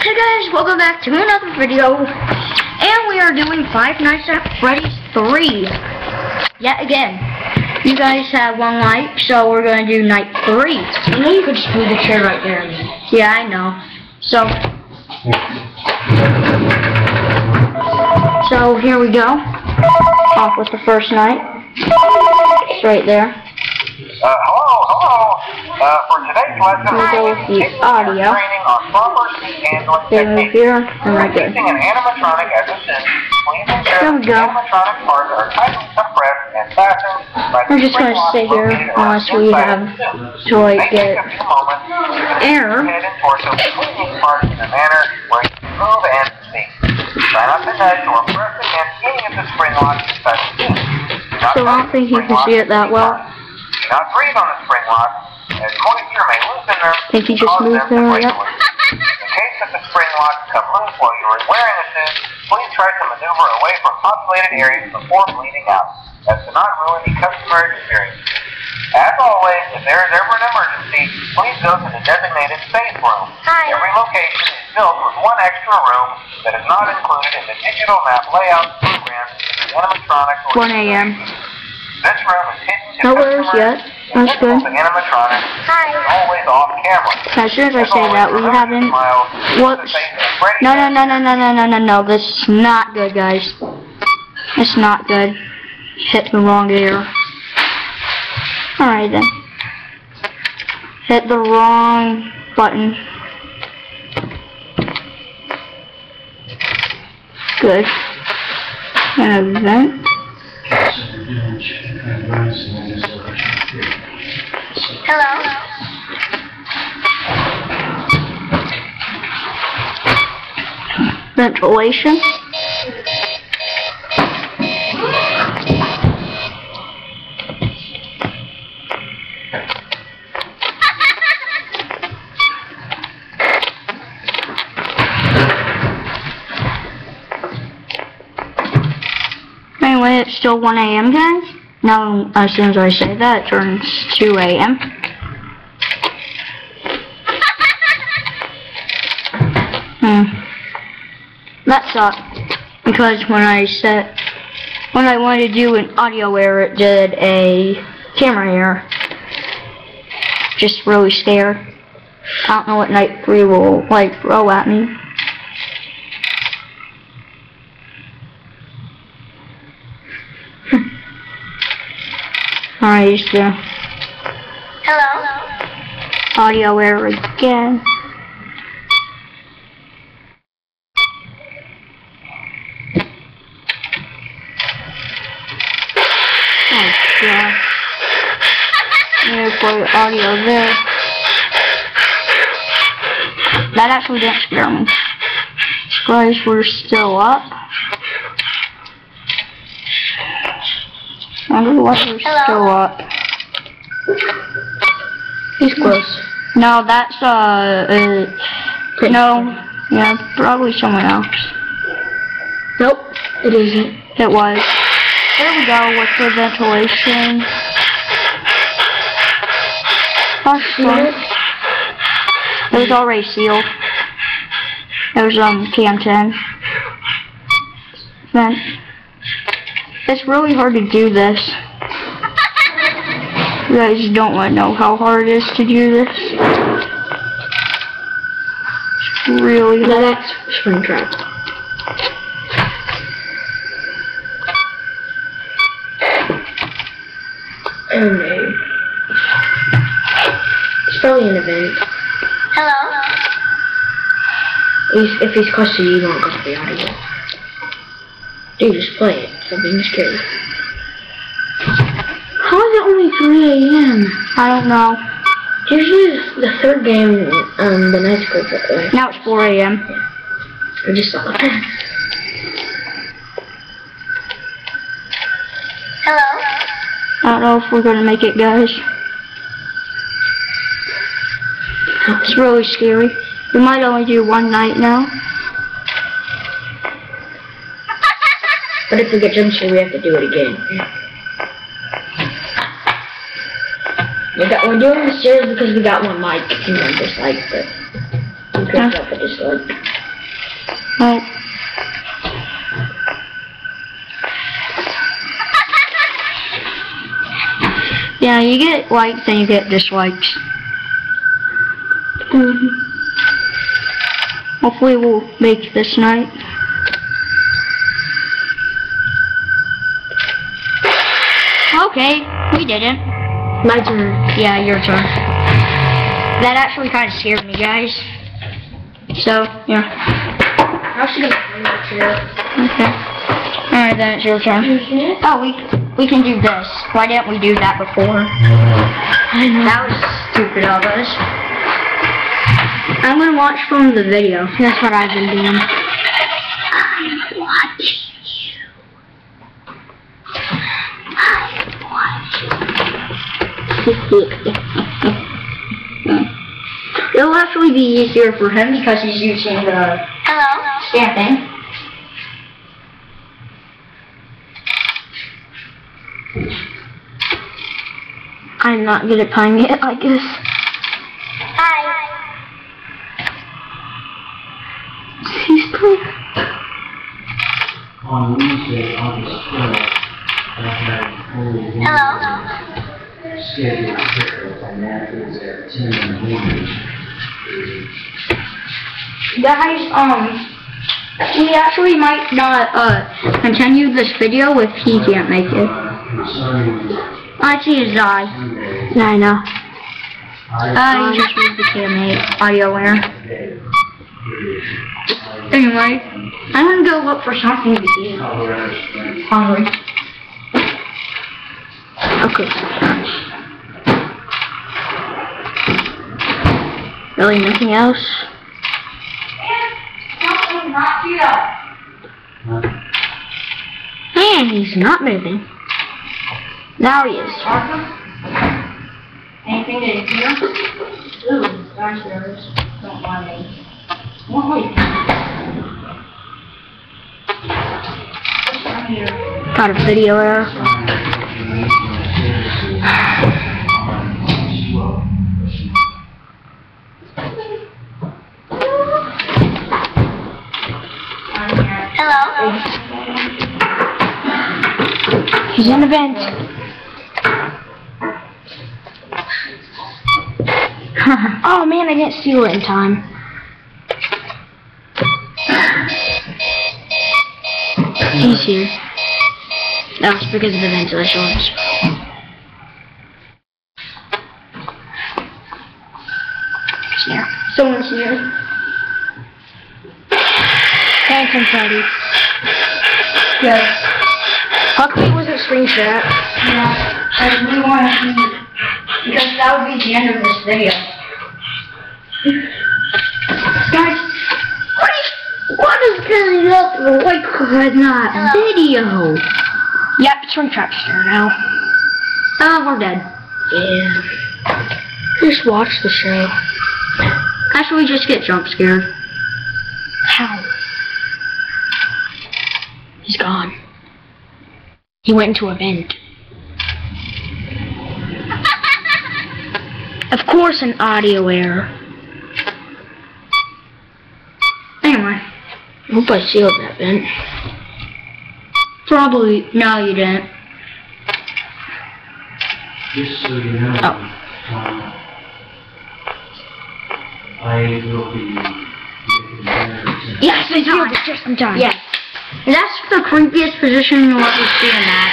Hey guys, welcome back to another video. And we are doing Five Nights at Freddy's 3. Yet again. You guys have one night, so we're gonna do night 3. I know you could just move the chair right there. Yeah, I know. So, so here we go. Off with the first night. It's right there. Uh, hello, hello. Uh, for today's lesson, the audio. training on proper seat handling techniques. here, and right there. Using an animatronic as a sim, please ensure There we the go. animatronic parts are tightly compressed and fastened by the We're just gonna stay here unless we have of the suit. to, like, get take a few moments to air. head and torso between these parts in a manner where you can move and speak. Try not to nudge or press against any of the spring locks inside the suit. Do not So I don't think you can see it that well. Do not breathe on the spring lock, as moisture may loosen them Think you just cause moved them to there, break yep. In case that the spring locks come loose while you are wearing the suit, please try to maneuver away from populated areas before bleeding out, as to not ruin the customer experience. As always, if there is ever an emergency, please go to the designated safe room. Hi. Every location is built with one extra room that is not included in the digital map layout program in the animatronic or 1 a.m. this room is hidden to No worries yet. And That's good. to animatronic and always off camera. As soon as I say that, we haven't... Whoops. face of Freddy No, no, no, no, no, no, no, no, no. This is not good, guys. It's not good. Hit the wrong ear. Alright then. Hit the wrong button. Good. Hello. Ventilation. Still 1 a.m., guys. Now, as soon as I say that, it turns 2 a.m. Hmm. That sucked. Because when I set, when I wanted to do an audio error, it did a camera error. Just really scared. I don't know what Night 3 will, like, throw at me. Alright, just Hello. audio error again. Oh god. There's play audio there. That actually didn't scare me. Guys, we're still up. I wonder why we're still up. He's close. No, that's uh, uh no, yeah, probably someone else. Nope, it isn't. It was. There we go with the ventilation. That's fun. It was already sealed. It was um cam 10. Then it's really hard to do this. You guys don't want to know how hard it is to do this. It's really No, hard. that's Springtrap. Oh no. It's probably an event. He's, if he's close to you, you won't go to the audio. Dude, just play it. Stop being scared. How is it only 3 a.m.? I don't know. Usually the third game, um, the night's go that way. Now it's 4 a.m. I just saw that. Hello? I don't know if we're gonna make it, guys. It's really scary. We might only do one night now. But if we get jump scare, we have to do it again. We got we're doing the stairs because we got one mic and one dislike, but picked up a dislike. Well. Yeah, you get likes and you get dislikes. Mhm. Hopefully we'll make this night. Okay, we didn't. My turn. Yeah, your turn. That actually kind of scared me, guys. So, yeah. I was gonna bring my chair. Okay. Alright, then it's your turn. Oh, we we can do this. Why didn't we do that before? I know. That was stupid of us. I'm gonna watch from the video. That's what I've been doing. I'm watching you. It'll actually be easier for him because he's using the Hello? scan thing. I'm not good at playing it like this. Hi. He's playing. On Wednesday, August 12th, I had only one Hello? Scheduled pickup, and that is at 10 in the morning. Guys, um, we actually might not, uh, continue this video if he can't make it. Uh, Concerning I see his eye. Sunday, Yeah, I know. I Uh, he just moved the camera audio winner. Anyway, I'm gonna go look for something to eat. Hungry. Okay. Really nothing else? Man, he's not moving. Now he is. Anything to hear? Ooh, downstairs. Don't mind me. Wait? Got a video error. He's in the vent. oh man, I didn't steal it in time. He's here. That was because of the ventilations. Here. Someone's here. Thanks, Freddy. Yes. How come it wasn't screenshot? Yeah, I really want to see because that would be the end of this video. Guys, what is, what is going up? Why could not Hello? video? Yep, Springtrap's there now. Oh, we're dead. Yeah. Just watch the show. Actually, just get jump scared. How? He's gone. He went into a vent. Of course, an audio error. Anyway, I hope I sealed that vent. probably no, you didn't. Just so you know, Oh. um, I will be making dinner tonight. Yes, I sealed it just in time. Yes. That's the creepiest position you'll ever see in that.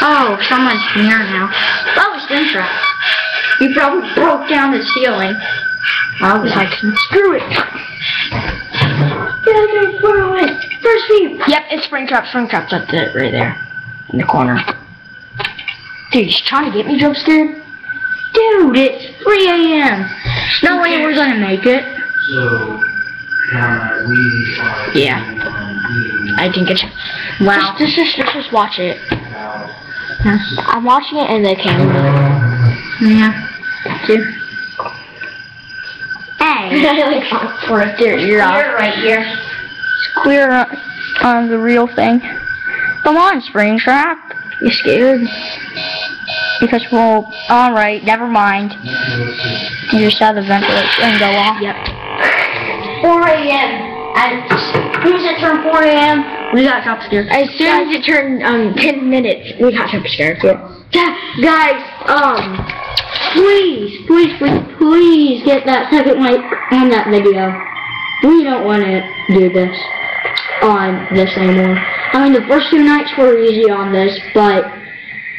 Oh, someone's near now. That was Springtrap. He probably broke down the ceiling. I was like, screw it. Get out there, it. First feet. Yep, it's Springtrap. Springtrap's up there, right there, in the corner. Dude, he's trying to get me jump scared. Dude, it's 3 a.m. No way we're gonna make it. So, Donna, we are. Yeah. planning on eating I think it's. Wow. Just, just, just, just watch it. about I'm watching it in the camera. Yeah. Dude. Hey. For it, there, you're off. Right here. It's clear on, the real thing. Come on, Springtrap. You scared? Because, well, alright, never mind. You just have the ventilation go off. Yep. 4 a.m. And as soon as it turned 4 a.m., we got jump scared. As soon as it turned um 10 minutes, we got jump scared. Guys, um, please, please, please, please get that second like on that video. We don't want to do this on this anymore. I mean, the first two nights were easy on this, but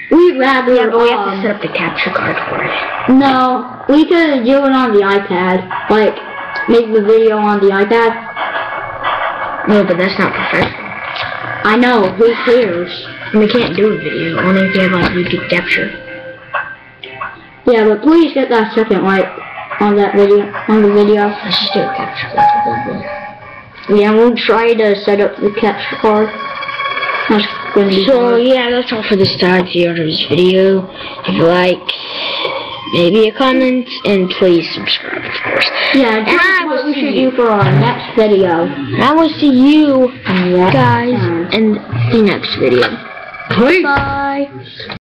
we'd rather, Yeah, but we have to um, set up the capture card for it. no, we could do it on the iPad. Like, make the video on the iPad. No, but that's not professional. I know, who cares? And we can't do a video, only if you have like YouTube capture. Yeah, but please get that second like on that video, on the video. Let's just do a capture card. Yeah, we'll try to set up the capture card. That's gonna be So hard. yeah, that's all for this time. If you enjoyed this video, if you like, maybe a comment, and please subscribe, of course. Yeah, And I will we should do for our next video. I will see you guys in the next video. Bye.